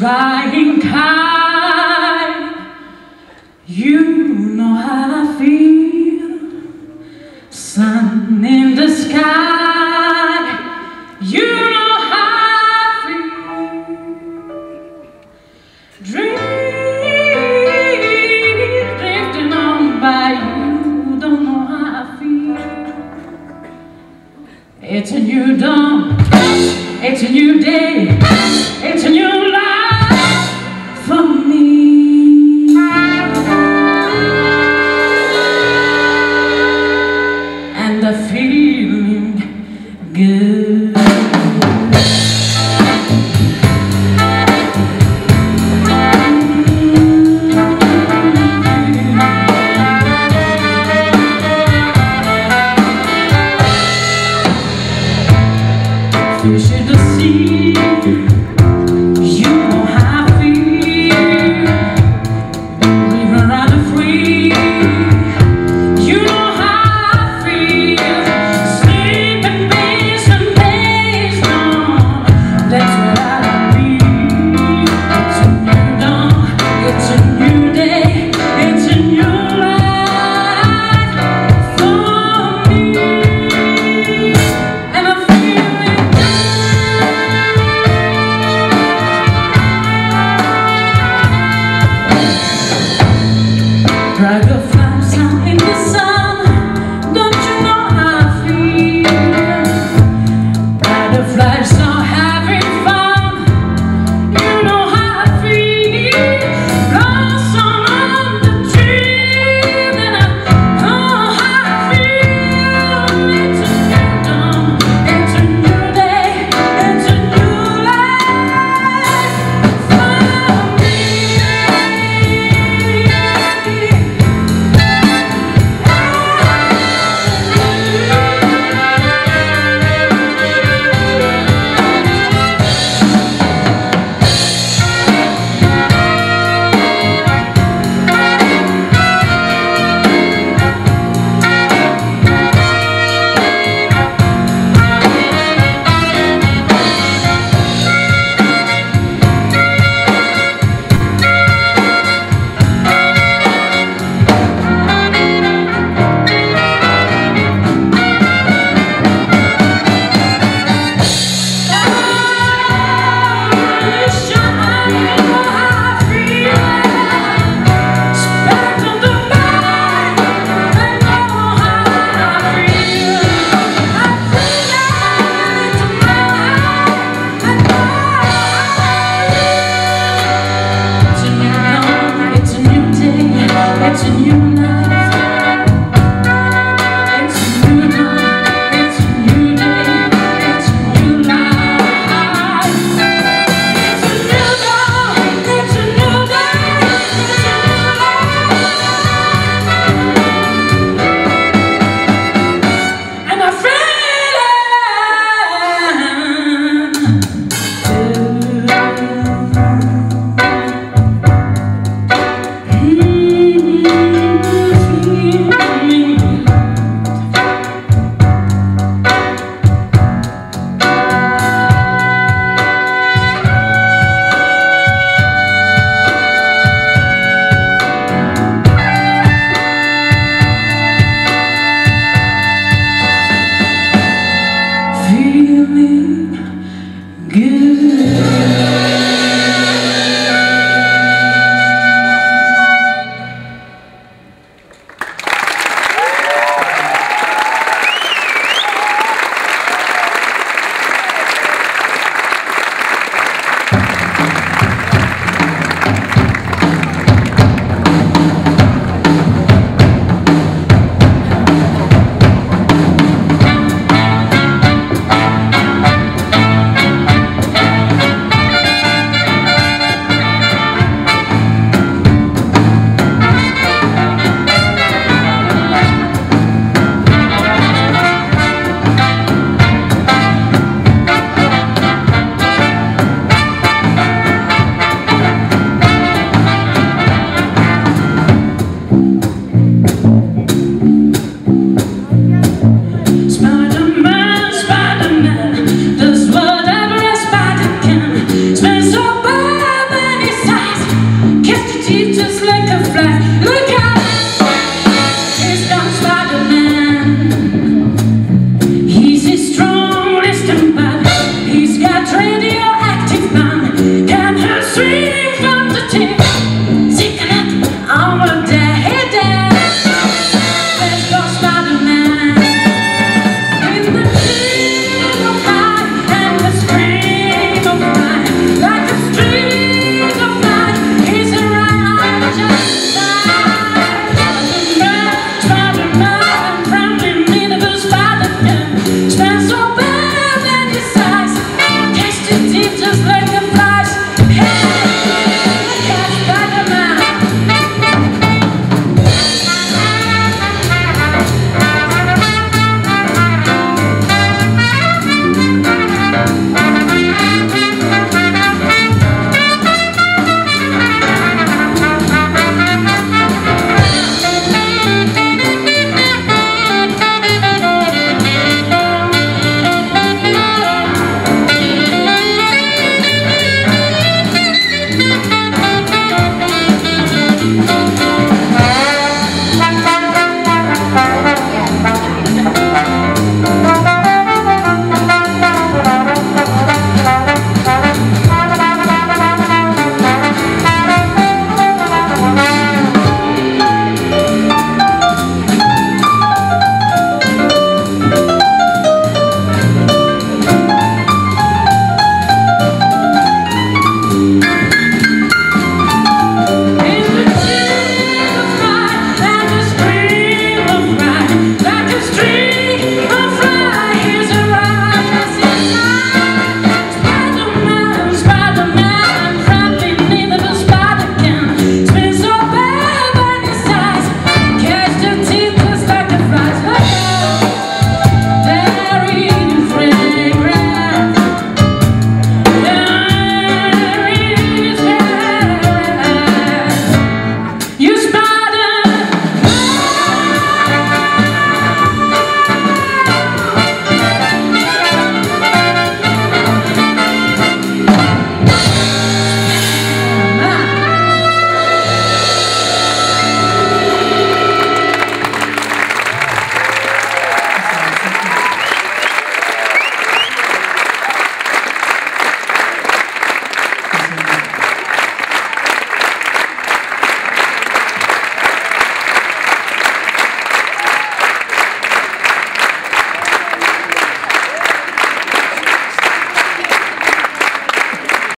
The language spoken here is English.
Right.